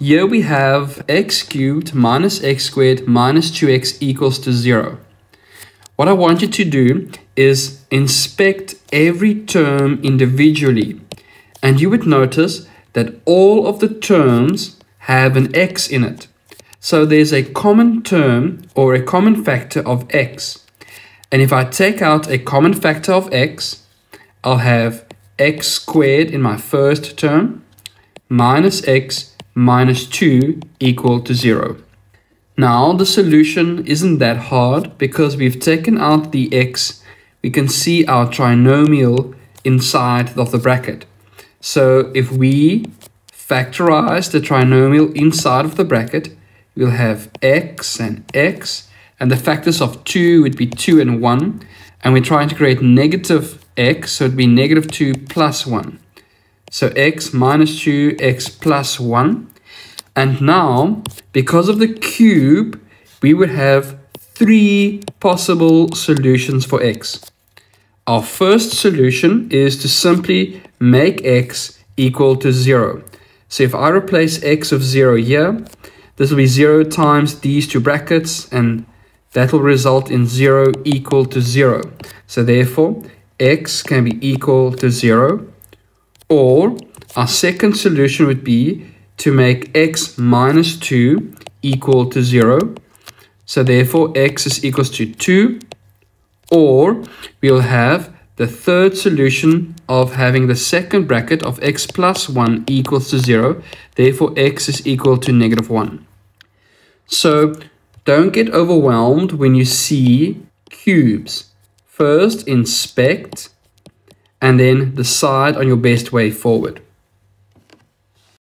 Here we have x cubed minus x squared minus 2x equals to 0. What I want you to do is inspect every term individually. And you would notice that all of the terms have an x in it. So there's a common term or a common factor of x. And if I take out a common factor of x, I'll have x squared in my first term minus x minus 2 equal to 0. Now the solution isn't that hard because we've taken out the x. We can see our trinomial inside of the bracket. So if we factorize the trinomial inside of the bracket, we'll have x and x, and the factors of 2 would be 2 and 1, and we're trying to create negative x, so it'd be negative 2 plus 1. So x minus 2, x plus 1. And now, because of the cube, we would have three possible solutions for x. Our first solution is to simply make x equal to 0. So if I replace x of 0 here, this will be 0 times these two brackets, and that will result in 0 equal to 0. So therefore, x can be equal to 0. Or our second solution would be to make x minus 2 equal to 0. So therefore, x is equals to 2. Or we'll have the third solution of having the second bracket of x plus 1 equals to 0. Therefore, x is equal to negative 1. So don't get overwhelmed when you see cubes. First, inspect and then decide on your best way forward.